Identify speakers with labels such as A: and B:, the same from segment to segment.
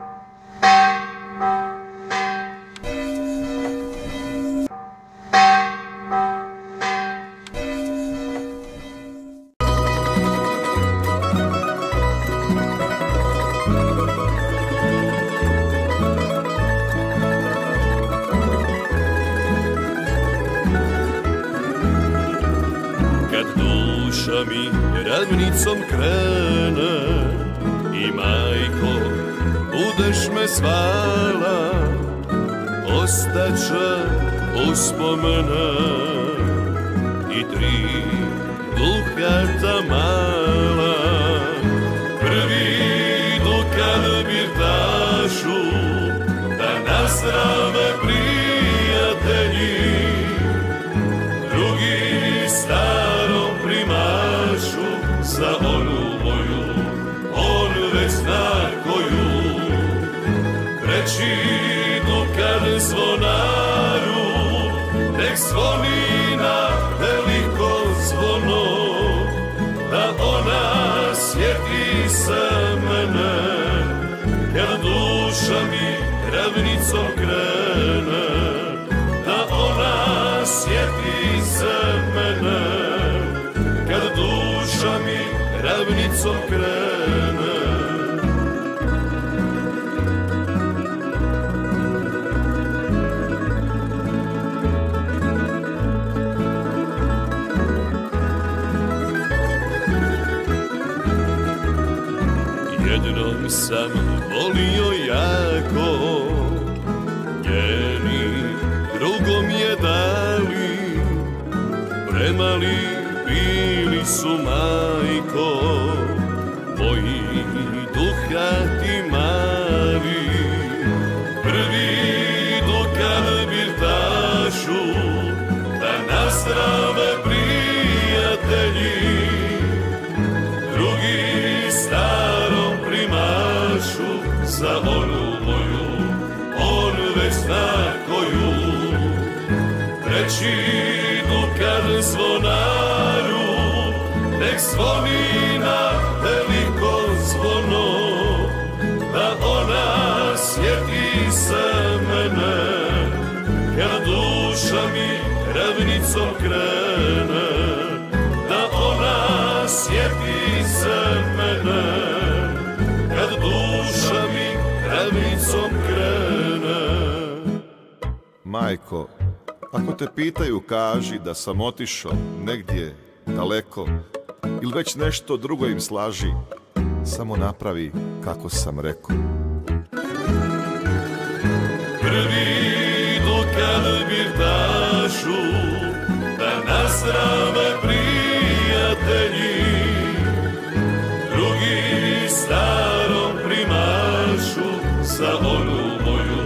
A: Kad duša mi ravnicom krene I majko, budeš me zvala Ostaće uspomena. I tri dukata mala Prvi dukat birtašu Da nazdrave Nek zvoni na veliko zvono Da ona sjeti se mene Kad duša mi ravnicom krene Da ona sjeti se mene Kad duša mi ravnicom krene Jednom sam volio jako. Njeni drugom je dali Premali bili su majko. Moji duhati mali Prvi dukat birtašu Da nazdrave Za onu moju On već zna koju. Treći dukat zvonaru Nek zvoni na veliko zvono Da ona sjeti se mene. Kad duša mi ravnicom krene Da ona sjeti se mene. Kad ravnicom krene
B: Majko, ako te pitaju kaži da sam otišao negdje daleko ili već nešto drugo im slaži, samo napravi kako sam rekao.
A: Prvi dukat birtašu onu moju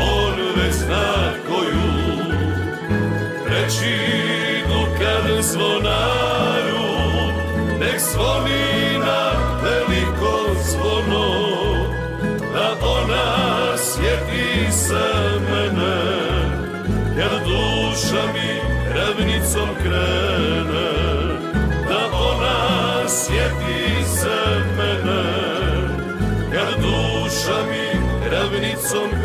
A: On već zna koju Treći dukat zvonaru Nek zvoni na veliko zvono da ona sjeti se mene Kad duša mi ravnicom krene So.